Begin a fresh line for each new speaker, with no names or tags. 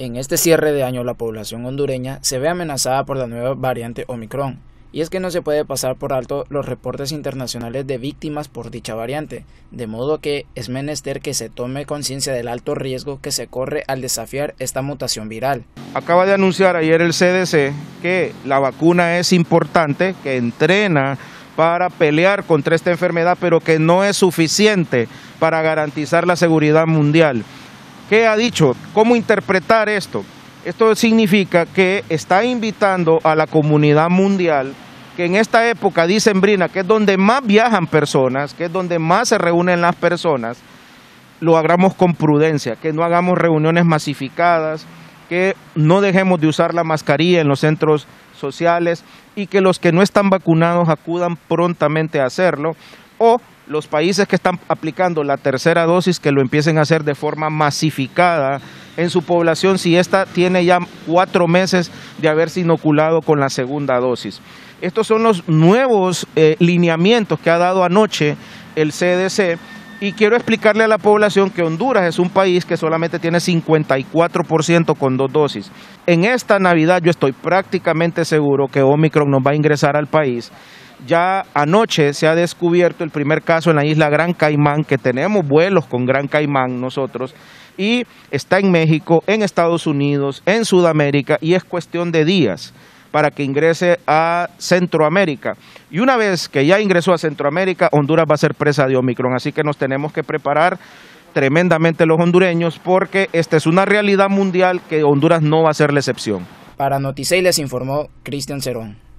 En este cierre de año la población hondureña se ve amenazada por la nueva variante Omicron, y es que no se puede pasar por alto los reportes internacionales de víctimas por dicha variante, de modo que es menester que se tome conciencia del alto riesgo que se corre al desafiar esta mutación viral.
Acaba de anunciar ayer el CDC que la vacuna es importante, que entrena para pelear contra esta enfermedad, pero que no es suficiente para garantizar la seguridad mundial. ¿Qué ha dicho? ¿Cómo interpretar esto? Esto significa que está invitando a la comunidad mundial que en esta época dicembrina, que es donde más viajan personas, que es donde más se reúnen las personas, lo hagamos con prudencia, que no hagamos reuniones masificadas, que no dejemos de usar la mascarilla en los centros sociales y que los que no están vacunados acudan prontamente a hacerlo o los países que están aplicando la tercera dosis que lo empiecen a hacer de forma masificada en su población si ésta tiene ya cuatro meses de haberse inoculado con la segunda dosis. Estos son los nuevos eh, lineamientos que ha dado anoche el CDC y quiero explicarle a la población que Honduras es un país que solamente tiene 54% con dos dosis. En esta Navidad yo estoy prácticamente seguro que Omicron nos va a ingresar al país ya anoche se ha descubierto el primer caso en la isla Gran Caimán, que tenemos vuelos con Gran Caimán nosotros, y está en México, en Estados Unidos, en Sudamérica, y es cuestión de días para que ingrese a Centroamérica. Y una vez que ya ingresó a Centroamérica, Honduras va a ser presa de Omicron, así que nos tenemos que preparar tremendamente los hondureños porque esta es una realidad mundial que Honduras no va a ser la excepción.
Para Noticey les informó Cristian Cerón.